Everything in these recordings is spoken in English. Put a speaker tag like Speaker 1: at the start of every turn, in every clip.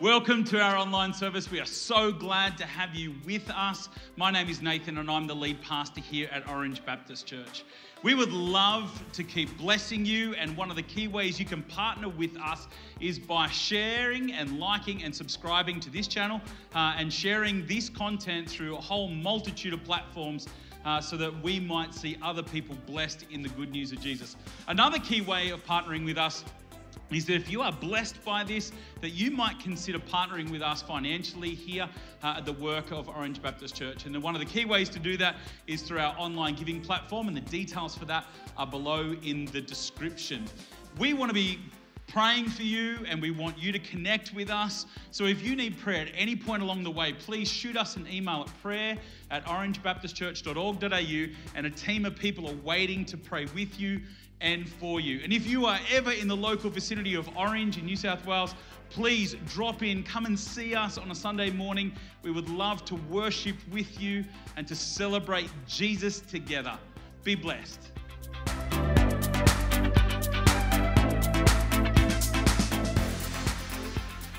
Speaker 1: Welcome to our online service. We are so glad to have you with us. My name is Nathan, and I'm the lead pastor here at Orange Baptist Church. We would love to keep blessing you, and one of the key ways you can partner with us is by sharing and liking and subscribing to this channel uh, and sharing this content through a whole multitude of platforms. Uh, so that we might see other people blessed in the good news of Jesus. Another key way of partnering with us is that if you are blessed by this, that you might consider partnering with us financially here uh, at the work of Orange Baptist Church. And one of the key ways to do that is through our online giving platform, and the details for that are below in the description. We want to be praying for you and we want you to connect with us. So if you need prayer at any point along the way, please shoot us an email at prayer at orangebaptistchurch.org.au and a team of people are waiting to pray with you and for you. And if you are ever in the local vicinity of Orange in New South Wales, please drop in, come and see us on a Sunday morning. We would love to worship with you and to celebrate Jesus together. Be blessed.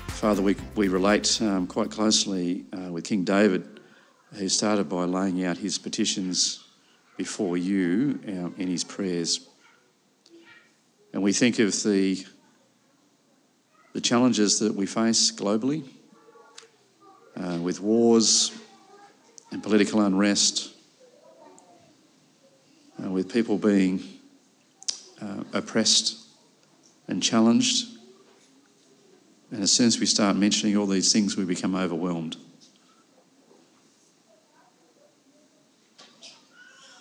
Speaker 2: Father, we, we relate um, quite closely uh, with King David, who started by laying out his petitions before you uh, in his prayers. And we think of the, the challenges that we face globally uh, with wars and political unrest, uh, with people being uh, oppressed and challenged. And as soon as we start mentioning all these things, we become overwhelmed.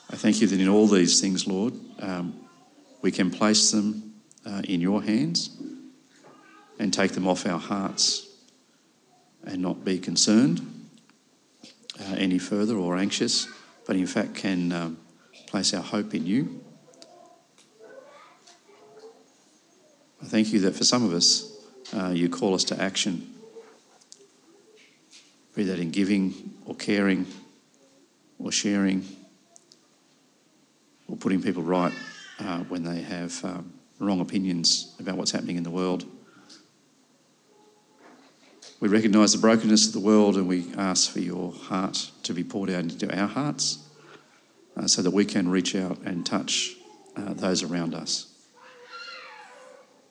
Speaker 2: I thank you that in all these things, Lord, um, we can place them uh, in your hands and take them off our hearts and not be concerned uh, any further or anxious, but in fact can um, place our hope in you. I thank you that for some of us, uh, you call us to action, be that in giving or caring or sharing or putting people right uh, when they have um, wrong opinions about what's happening in the world. We recognise the brokenness of the world and we ask for your heart to be poured out into our hearts uh, so that we can reach out and touch uh, those around us.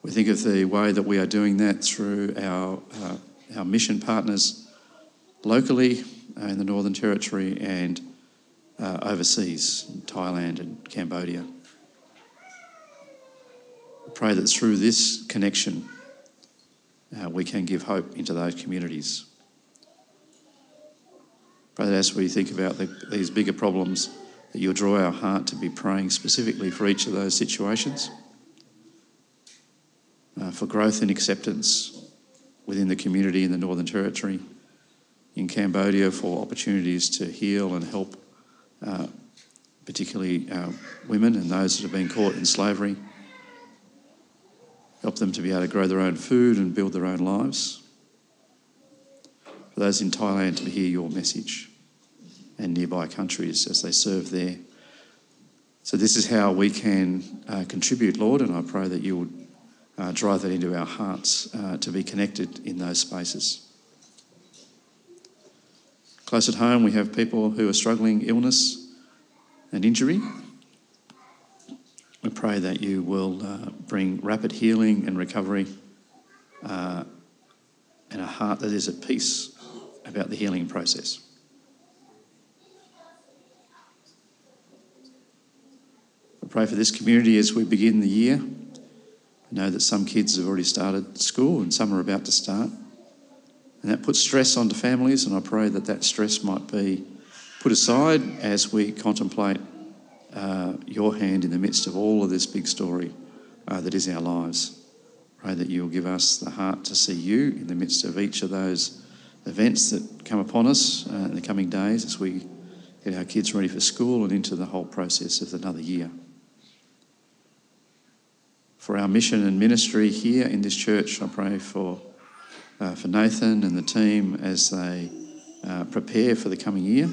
Speaker 2: We think of the way that we are doing that through our, uh, our mission partners locally uh, in the Northern Territory and uh, overseas, in Thailand and Cambodia pray that through this connection, uh, we can give hope into those communities. Pray that as we think about the, these bigger problems, that you'll draw our heart to be praying specifically for each of those situations, uh, for growth and acceptance within the community in the Northern Territory, in Cambodia, for opportunities to heal and help, uh, particularly uh, women and those that have been caught in slavery help them to be able to grow their own food and build their own lives. For those in Thailand to hear your message and nearby countries as they serve there. So, this is how we can uh, contribute, Lord, and I pray that you would uh, drive that into our hearts uh, to be connected in those spaces. Close at home, we have people who are struggling illness and injury. We pray that you will uh, bring rapid healing and recovery uh, and a heart that is at peace about the healing process. We pray for this community as we begin the year. I know that some kids have already started school and some are about to start. And that puts stress onto families, and I pray that that stress might be put aside as we contemplate uh, your hand in the midst of all of this big story uh, that is our lives. Pray that you'll give us the heart to see you in the midst of each of those events that come upon us uh, in the coming days as we get our kids ready for school and into the whole process of another year. For our mission and ministry here in this church, I pray for, uh, for Nathan and the team as they uh, prepare for the coming year.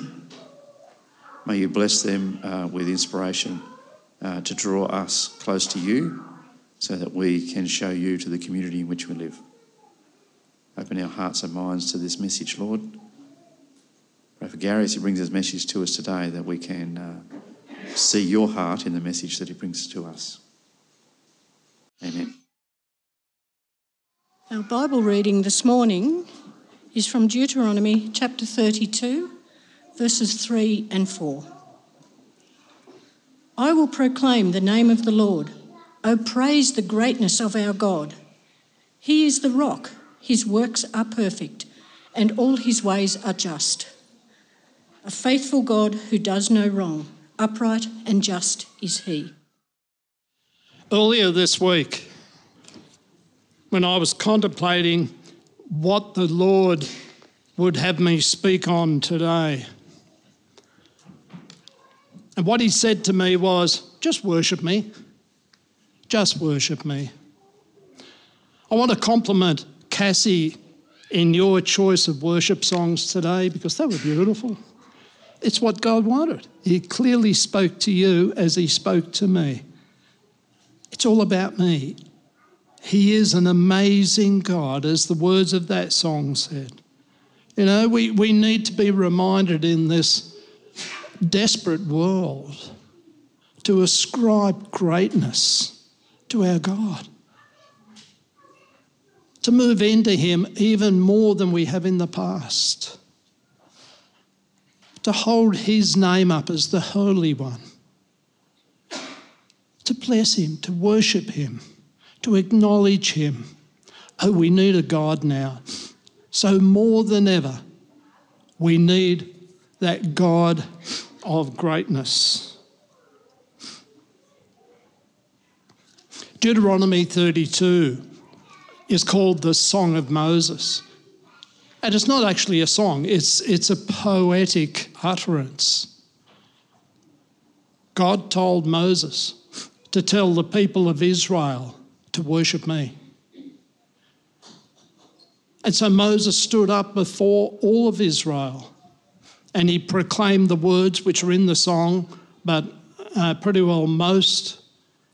Speaker 2: May you bless them uh, with inspiration uh, to draw us close to you so that we can show you to the community in which we live. Open our hearts and minds to this message, Lord. Pray for Gary as he brings his message to us today that we can uh, see your heart in the message that he brings to us. Amen.
Speaker 3: Our Bible reading this morning is from Deuteronomy chapter 32, verses 3 and 4. I will proclaim the name of the Lord. O praise the greatness of our God. He is the rock, his works are perfect, and all his ways are just. A faithful God who does no wrong, upright and just is he.
Speaker 4: Earlier this week, when I was contemplating what the Lord would have me speak on today, and what he said to me was, just worship me. Just worship me. I want to compliment Cassie in your choice of worship songs today because they were beautiful. It's what God wanted. He clearly spoke to you as He spoke to me. It's all about me. He is an amazing God, as the words of that song said. You know, we, we need to be reminded in this desperate world to ascribe greatness to our God, to move into Him even more than we have in the past, to hold His name up as the Holy One, to bless Him, to worship Him, to acknowledge Him. Oh, we need a God now. So, more than ever, we need that God of greatness. Deuteronomy 32 is called the Song of Moses. And it's not actually a song, it's, it's a poetic utterance. God told Moses to tell the people of Israel to worship me. And so Moses stood up before all of Israel and he proclaimed the words which are in the song, but uh, pretty well most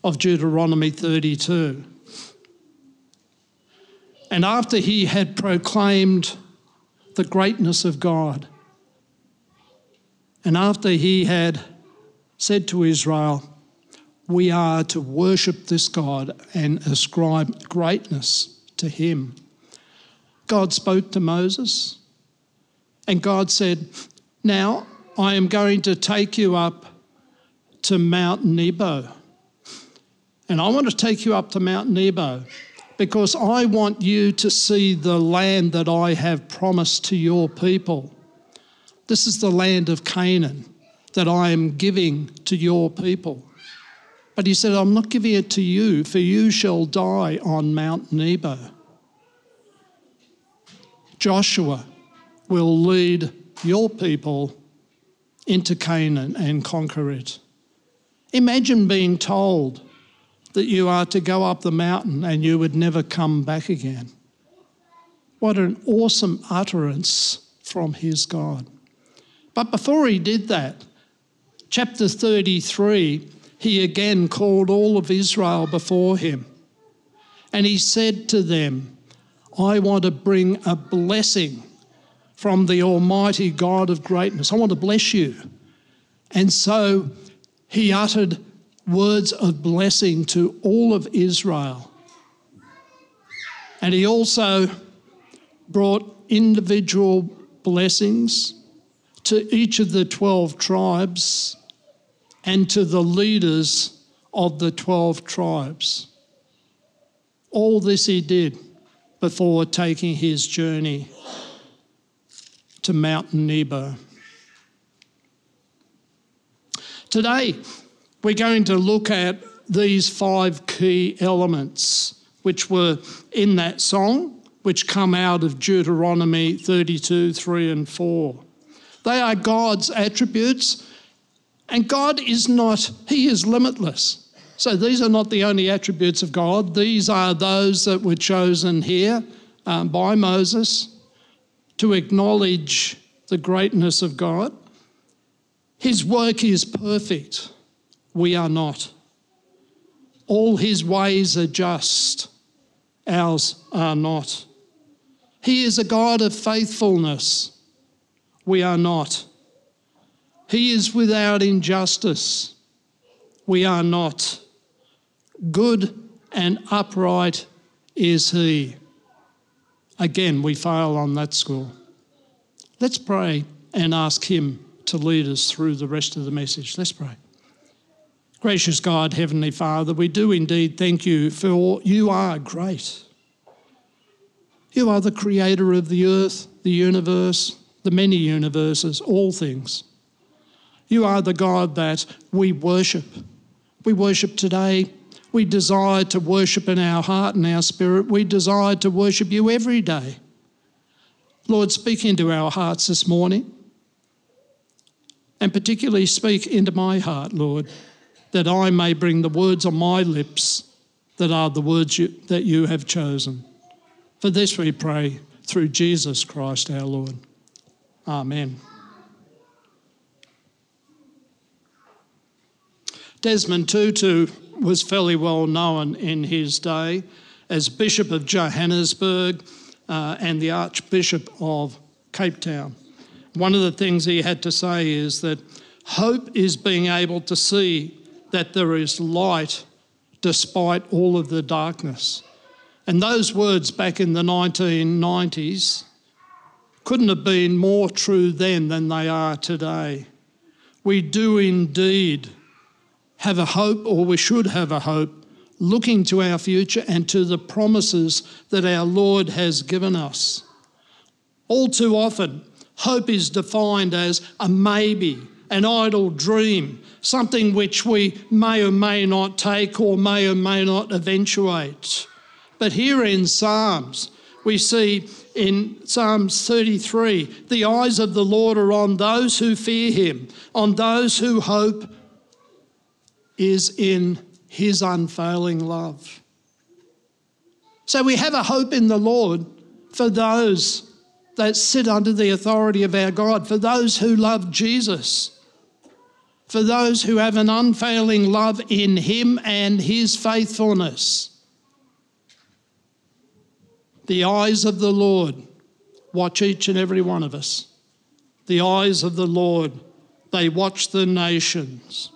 Speaker 4: of Deuteronomy 32. And after he had proclaimed the greatness of God, and after he had said to Israel, We are to worship this God and ascribe greatness to him, God spoke to Moses, and God said, now, I am going to take you up to Mount Nebo. And I want to take you up to Mount Nebo because I want you to see the land that I have promised to your people. This is the land of Canaan that I am giving to your people. But he said, I'm not giving it to you, for you shall die on Mount Nebo. Joshua will lead your people into Canaan and conquer it. Imagine being told that you are to go up the mountain and you would never come back again. What an awesome utterance from his God. But before he did that, chapter 33, he again called all of Israel before him. And he said to them, I want to bring a blessing from the Almighty God of greatness. I want to bless you. And so he uttered words of blessing to all of Israel. And he also brought individual blessings to each of the 12 tribes and to the leaders of the 12 tribes. All this he did before taking his journey to Mount Nebo. Today, we're going to look at these five key elements which were in that song, which come out of Deuteronomy 32 3 and 4. They are God's attributes, and God is not, He is limitless. So these are not the only attributes of God, these are those that were chosen here um, by Moses to acknowledge the greatness of God. His work is perfect. We are not. All his ways are just. Ours are not. He is a God of faithfulness. We are not. He is without injustice. We are not. Good and upright is He. Again, we fail on that score. Let's pray and ask Him to lead us through the rest of the message. Let's pray. Gracious God, Heavenly Father, we do indeed thank you for you are great. You are the creator of the earth, the universe, the many universes, all things. You are the God that we worship. We worship today. We desire to worship in our heart and our spirit. We desire to worship you every day. Lord, speak into our hearts this morning. And particularly speak into my heart, Lord, that I may bring the words on my lips that are the words you, that you have chosen. For this we pray through Jesus Christ our Lord. Amen. Desmond Tutu was fairly well known in his day as Bishop of Johannesburg uh, and the Archbishop of Cape Town. One of the things he had to say is that hope is being able to see that there is light despite all of the darkness. And those words back in the 1990s couldn't have been more true then than they are today. We do indeed have a hope, or we should have a hope, looking to our future and to the promises that our Lord has given us. All too often, hope is defined as a maybe, an idle dream, something which we may or may not take or may or may not eventuate. But here in Psalms, we see in Psalms 33 the eyes of the Lord are on those who fear him, on those who hope is in his unfailing love. So we have a hope in the Lord for those that sit under the authority of our God, for those who love Jesus, for those who have an unfailing love in him and his faithfulness. The eyes of the Lord watch each and every one of us. The eyes of the Lord, they watch the nations.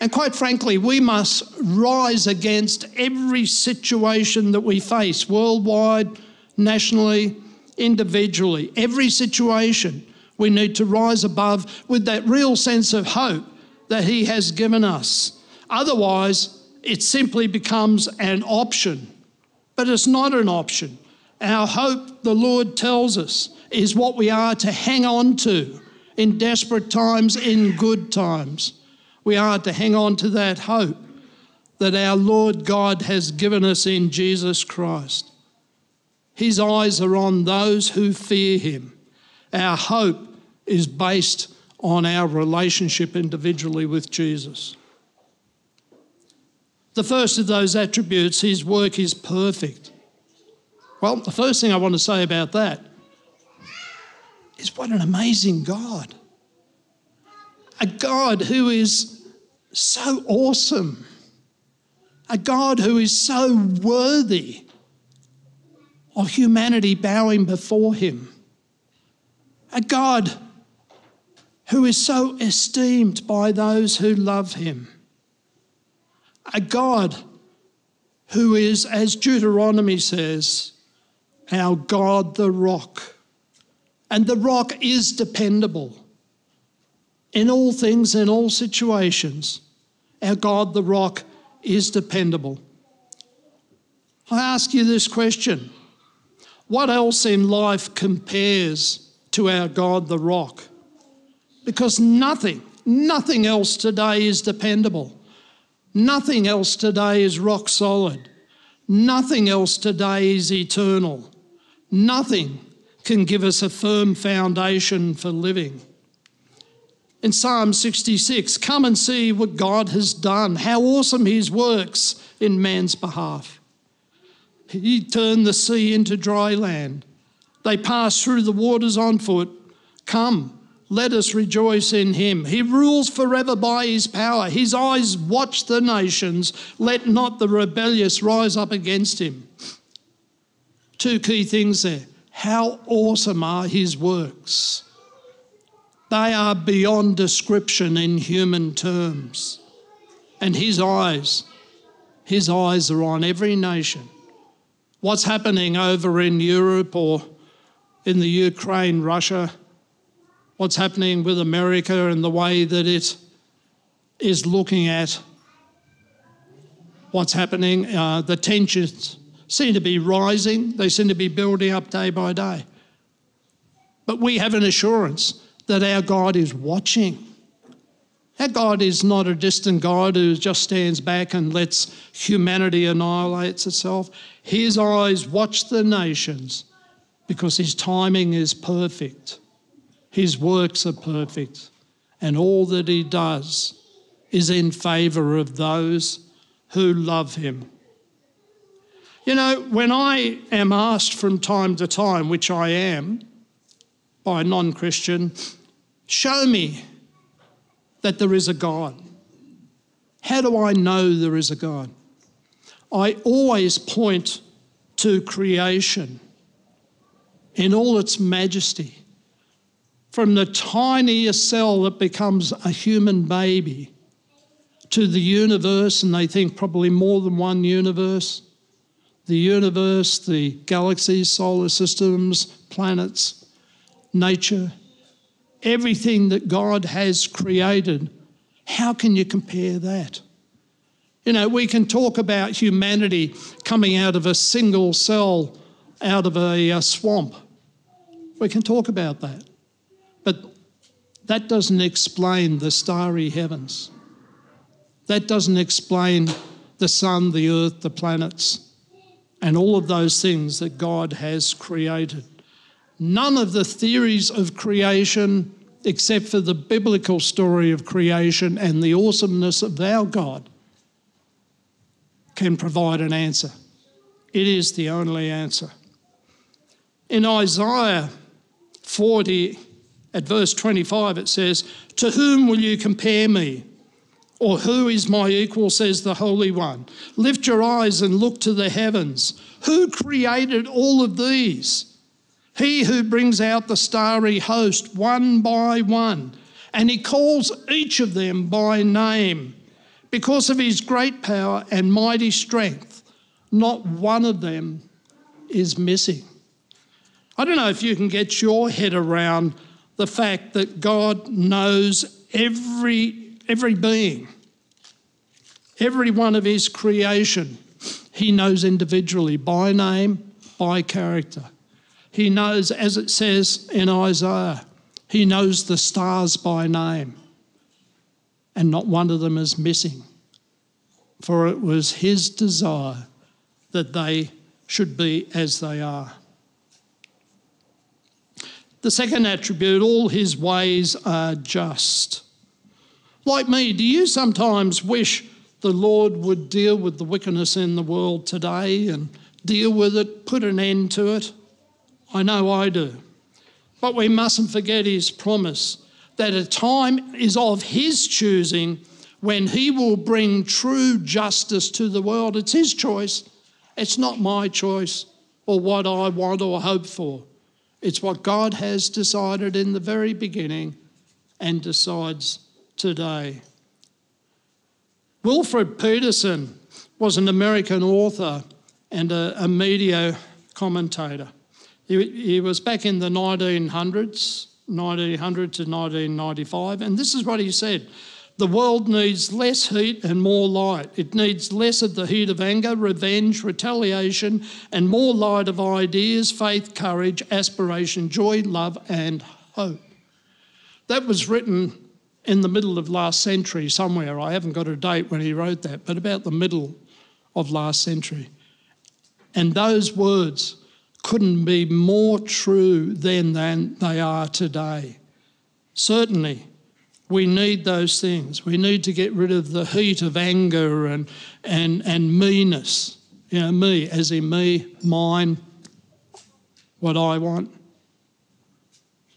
Speaker 4: And quite frankly, we must rise against every situation that we face, worldwide, nationally, individually. Every situation we need to rise above with that real sense of hope that He has given us. Otherwise, it simply becomes an option. But it's not an option. Our hope, the Lord tells us, is what we are to hang on to in desperate times, in good times we are to hang on to that hope that our Lord God has given us in Jesus Christ. His eyes are on those who fear Him. Our hope is based on our relationship individually with Jesus. The first of those attributes, His work is perfect. Well, the first thing I want to say about that is what an amazing God. A God who is so awesome. A God who is so worthy of humanity bowing before him. A God who is so esteemed by those who love him. A God who is, as Deuteronomy says, our God the rock. And the rock is dependable in all things, in all situations. Our God, the rock, is dependable. I ask you this question What else in life compares to our God, the rock? Because nothing, nothing else today is dependable. Nothing else today is rock solid. Nothing else today is eternal. Nothing can give us a firm foundation for living in Psalm 66 Come and see what God has done, how awesome his works in man's behalf. He turned the sea into dry land. They passed through the waters on foot. Come, let us rejoice in him. He rules forever by his power. His eyes watch the nations. Let not the rebellious rise up against him. Two key things there How awesome are his works! They are beyond description in human terms. And his eyes, his eyes are on every nation. What's happening over in Europe or in the Ukraine, Russia, what's happening with America and the way that it is looking at what's happening. Uh, the tensions seem to be rising, they seem to be building up day by day. But we have an assurance that our God is watching. Our God is not a distant God who just stands back and lets humanity annihilate itself. His eyes watch the nations because his timing is perfect. His works are perfect. And all that he does is in favour of those who love him. You know, when I am asked from time to time, which I am by a non Christian, show me that there is a God. How do I know there is a God? I always point to creation in all its majesty. From the tiniest cell that becomes a human baby to the universe, and they think probably more than one universe the universe, the galaxies, solar systems, planets, nature, everything that God has created. How can you compare that? You know, we can talk about humanity coming out of a single cell, out of a, a swamp. We can talk about that. But that doesn't explain the starry heavens. That doesn't explain the sun, the earth, the planets, and all of those things that God has created. None of the theories of creation, except for the biblical story of creation and the awesomeness of our God, can provide an answer. It is the only answer. In Isaiah 40, at verse 25, it says, To whom will you compare me? Or who is my equal, says the Holy One? Lift your eyes and look to the heavens. Who created all of these? He who brings out the starry host one by one, and he calls each of them by name. Because of his great power and mighty strength, not one of them is missing. I don't know if you can get your head around the fact that God knows every every being, every one of his creation, he knows individually by name, by character. He knows, as it says in Isaiah, he knows the stars by name, and not one of them is missing. For it was his desire that they should be as they are. The second attribute, all his ways are just. Like me, do you sometimes wish the Lord would deal with the wickedness in the world today and deal with it, put an end to it? I know I do. But we mustn't forget his promise that a time is of his choosing when he will bring true justice to the world. It's his choice, it's not my choice or what I want or hope for. It's what God has decided in the very beginning and decides today. Wilfred Peterson was an American author and a, a media commentator. He, he was back in the 1900s, 1900 to 1995, and this is what he said. The world needs less heat and more light. It needs less of the heat of anger, revenge, retaliation, and more light of ideas, faith, courage, aspiration, joy, love, and hope. That was written in the middle of last century somewhere. I haven't got a date when he wrote that, but about the middle of last century. And those words couldn't be more true then than they are today. Certainly, we need those things. We need to get rid of the heat of anger and, and, and meanness. You know, me, as in me, mine, what I want.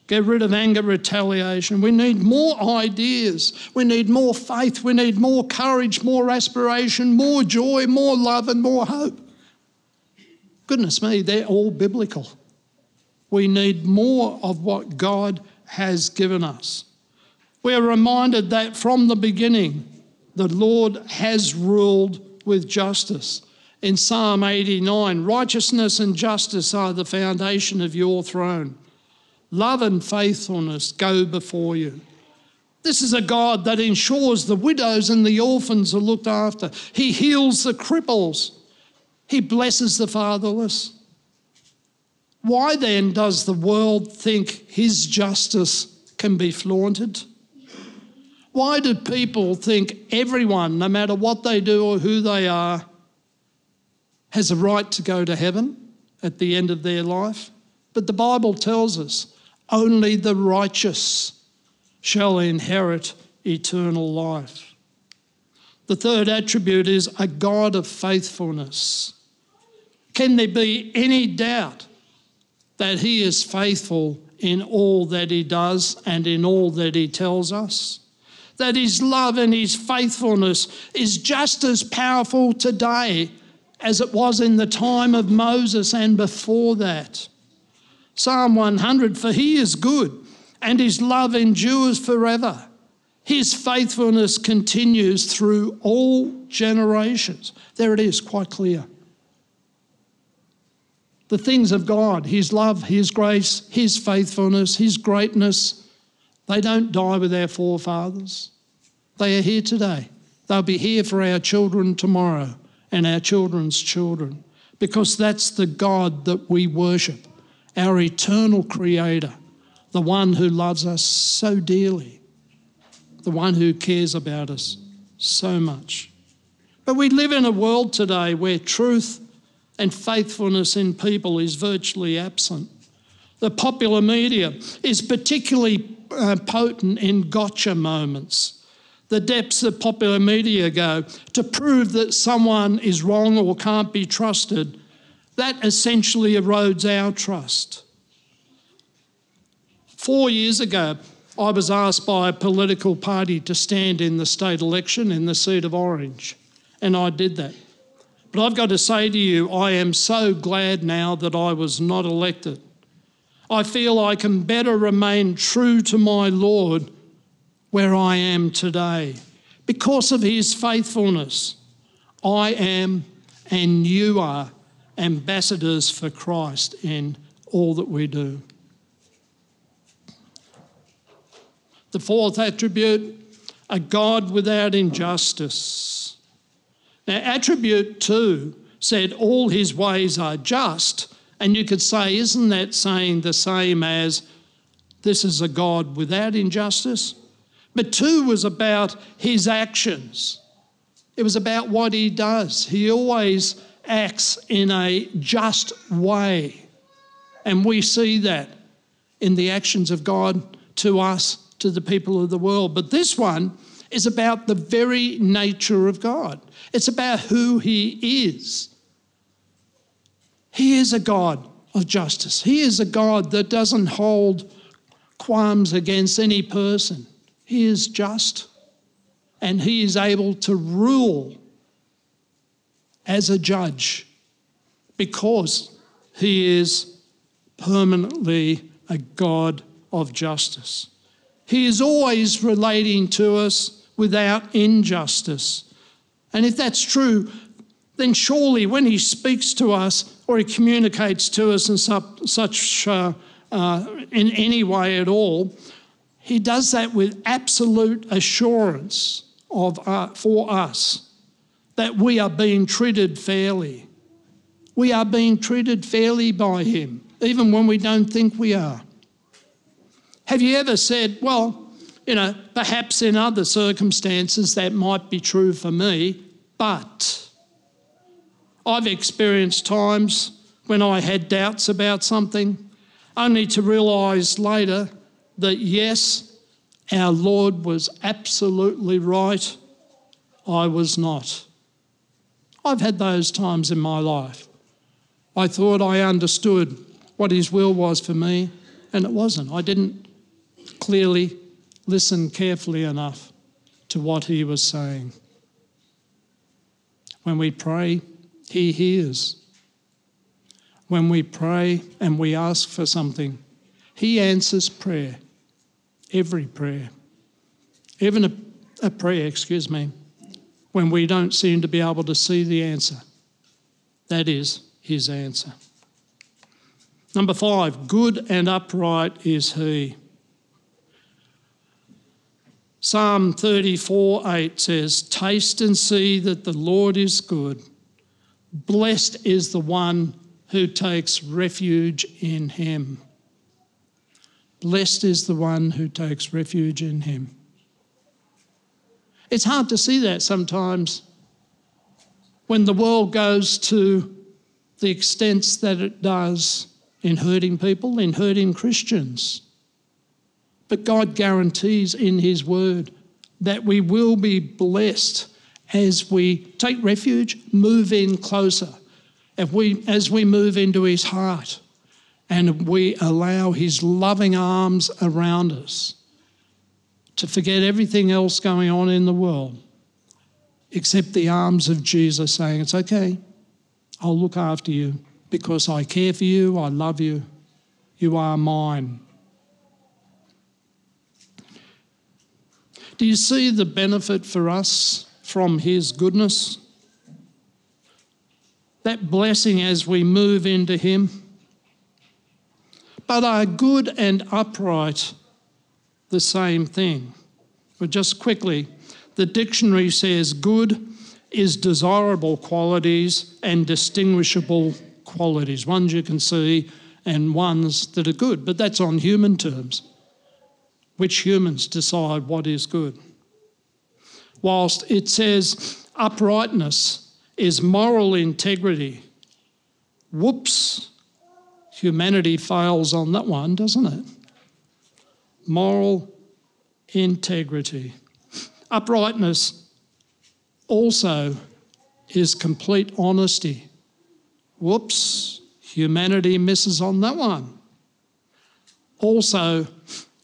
Speaker 4: Get rid of anger, retaliation. We need more ideas. We need more faith. We need more courage, more aspiration, more joy, more love, and more hope. Goodness me, they're all biblical. We need more of what God has given us. We're reminded that from the beginning, the Lord has ruled with justice. In Psalm 89, righteousness and justice are the foundation of your throne. Love and faithfulness go before you. This is a God that ensures the widows and the orphans are looked after. He heals the cripples. He blesses the fatherless. Why then does the world think his justice can be flaunted? Why do people think everyone, no matter what they do or who they are, has a right to go to heaven at the end of their life? But the Bible tells us only the righteous shall inherit eternal life. The third attribute is a God of faithfulness. Can there be any doubt that He is faithful in all that He does and in all that He tells us? That His love and His faithfulness is just as powerful today as it was in the time of Moses and before that. Psalm 100 For He is good and his love endures forever. His faithfulness continues through all generations. There it is, quite clear. The things of God, His love, His grace, His faithfulness, His greatness, they don't die with our forefathers. They are here today. They'll be here for our children tomorrow and our children's children because that's the God that we worship, our eternal Creator the one who loves us so dearly, the one who cares about us so much. But we live in a world today where truth and faithfulness in people is virtually absent. The popular media is particularly uh, potent in gotcha moments. The depths that popular media go to prove that someone is wrong or can't be trusted, that essentially erodes our trust. Four years ago, I was asked by a political party to stand in the state election in the seat of Orange, and I did that. But I've got to say to you, I am so glad now that I was not elected. I feel I can better remain true to my Lord where I am today. Because of his faithfulness, I am and you are ambassadors for Christ in all that we do. The fourth attribute, a God without injustice. Now, attribute two said all his ways are just. And you could say, isn't that saying the same as this is a God without injustice? But two was about his actions, it was about what he does. He always acts in a just way. And we see that in the actions of God to us to the people of the world. But this one is about the very nature of God, it's about who He is. He is a God of justice, He is a God that doesn't hold qualms against any person. He is just and He is able to rule as a judge because He is permanently a God of justice. He is always relating to us without injustice. And if that's true, then surely when He speaks to us or He communicates to us in such, uh, uh, in any way at all, He does that with absolute assurance of uh, for us that we are being treated fairly. We are being treated fairly by Him, even when we don't think we are. Have you ever said, well, you know, perhaps in other circumstances that might be true for me, but I've experienced times when I had doubts about something, only to realise later that yes, our Lord was absolutely right, I was not. I've had those times in my life. I thought I understood what His will was for me, and it wasn't. I didn't clearly, listen carefully enough to what he was saying. When we pray, he hears. when we pray and we ask for something, He answers prayer, every prayer, even a, a prayer, excuse me, when we don't seem to be able to see the answer. That is His answer. Number five, good and upright is He. Psalm 34 8 says, Taste and see that the Lord is good. Blessed is the one who takes refuge in him. Blessed is the one who takes refuge in him. It's hard to see that sometimes when the world goes to the extents that it does in hurting people, in hurting Christians. But God guarantees in His Word that we will be blessed as we take refuge, move in closer, if we, as we move into His heart and we allow His loving arms around us to forget everything else going on in the world except the arms of Jesus saying, It's okay, I'll look after you. Because I care for you, I love you, you are mine. Do you see the benefit for us from His goodness? That blessing as we move into Him. But are good and upright the same thing? But just quickly, the dictionary says good is desirable qualities and distinguishable qualities, ones you can see and ones that are good. But that's on human terms which humans decide what is good. Whilst it says uprightness is moral integrity, whoops, humanity fails on that one, doesn't it? Moral integrity. Uprightness also is complete honesty. Whoops, humanity misses on that one. Also,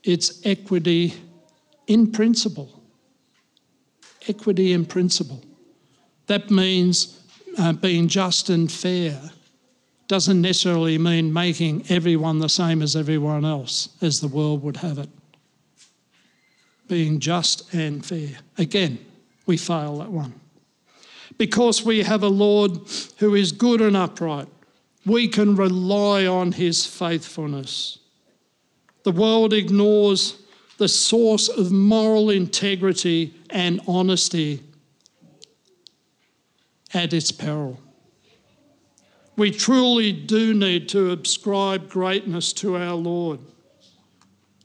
Speaker 4: it's equity in principle. Equity in principle. That means uh, being just and fair. Doesn't necessarily mean making everyone the same as everyone else, as the world would have it. Being just and fair. Again, we fail that one. Because we have a Lord who is good and upright, we can rely on his faithfulness. The world ignores the source of moral integrity and honesty at its peril. We truly do need to ascribe greatness to our Lord.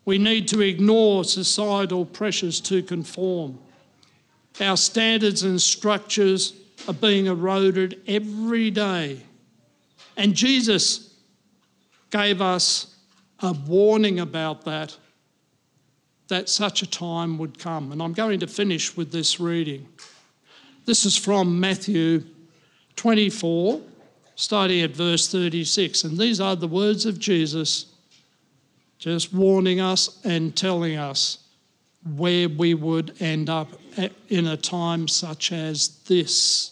Speaker 4: We need to ignore societal pressures to conform. Our standards and structures are being eroded every day. And Jesus gave us a warning about that, that such a time would come. And I'm going to finish with this reading. This is from Matthew 24, starting at verse 36. And these are the words of Jesus just warning us and telling us where we would end up in a time such as this.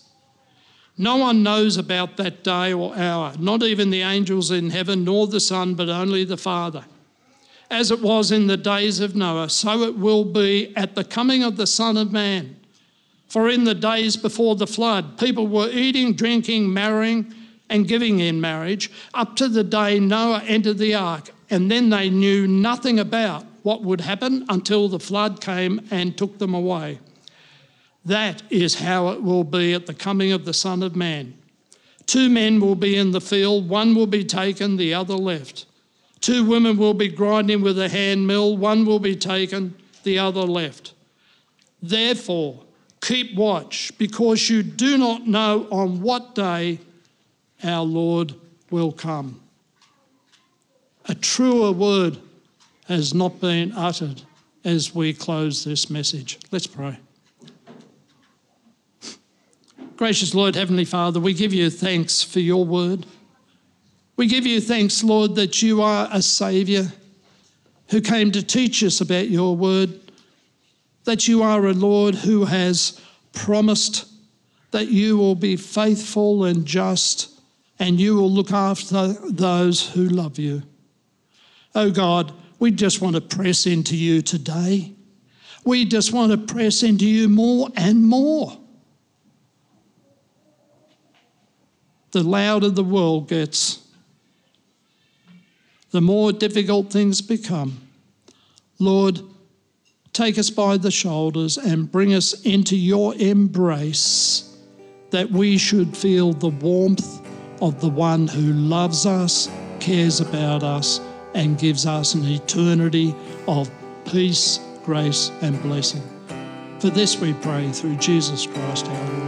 Speaker 4: No one knows about that day or hour, not even the angels in heaven, nor the Son, but only the Father. As it was in the days of Noah, so it will be at the coming of the Son of Man. For in the days before the flood, people were eating, drinking, marrying, and giving in marriage up to the day Noah entered the ark, and then they knew nothing about what would happen until the flood came and took them away. That is how it will be at the coming of the Son of Man. Two men will be in the field, one will be taken, the other left. Two women will be grinding with a hand mill, one will be taken, the other left. Therefore, keep watch, because you do not know on what day our Lord will come. A truer word has not been uttered as we close this message. Let's pray. Gracious Lord, Heavenly Father, we give you thanks for your word. We give you thanks, Lord, that you are a Saviour who came to teach us about your word, that you are a Lord who has promised that you will be faithful and just and you will look after those who love you. Oh God, we just want to press into you today. We just want to press into you more and more. the louder the world gets, the more difficult things become. Lord, take us by the shoulders and bring us into your embrace that we should feel the warmth of the one who loves us, cares about us, and gives us an eternity of peace, grace, and blessing. For this we pray through Jesus Christ our Lord.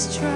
Speaker 5: strong.